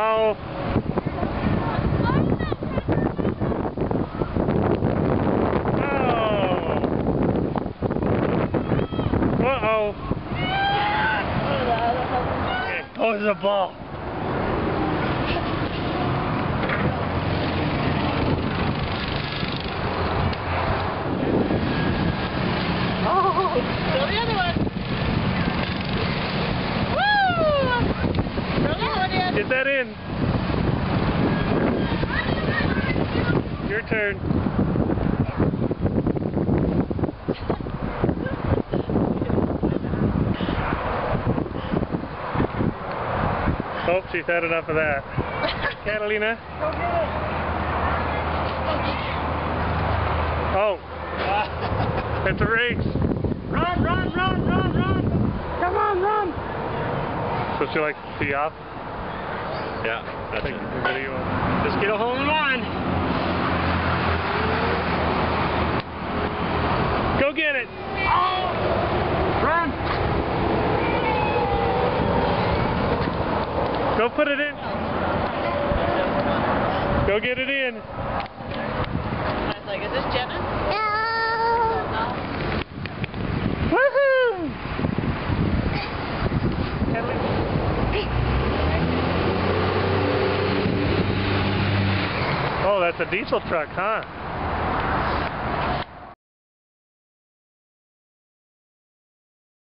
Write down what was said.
Uh-oh. Oh. Uh-oh. Oh, a ball. Oh, throw the other one. Woo! Throw the other one in. Get that in. Your turn. Oh, she's had enough of that. Katalina? Oh, it's a race. Run, run, run, run, run. Come on, run. So she likes to tee off? Yeah, that's Take it. video. Just get a hole in one. Go get it. Oh, run. Go put it in. Go get it in. That's a diesel truck, huh?